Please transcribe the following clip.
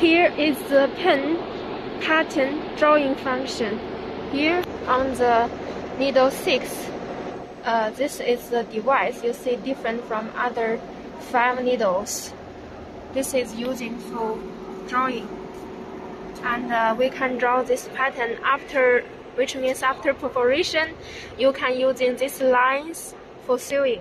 Here is the pen pattern drawing function. Here on the needle 6, uh, this is the device you see different from other five needles. This is using for drawing. And uh, we can draw this pattern after, which means after perforation, you can using these lines for sewing.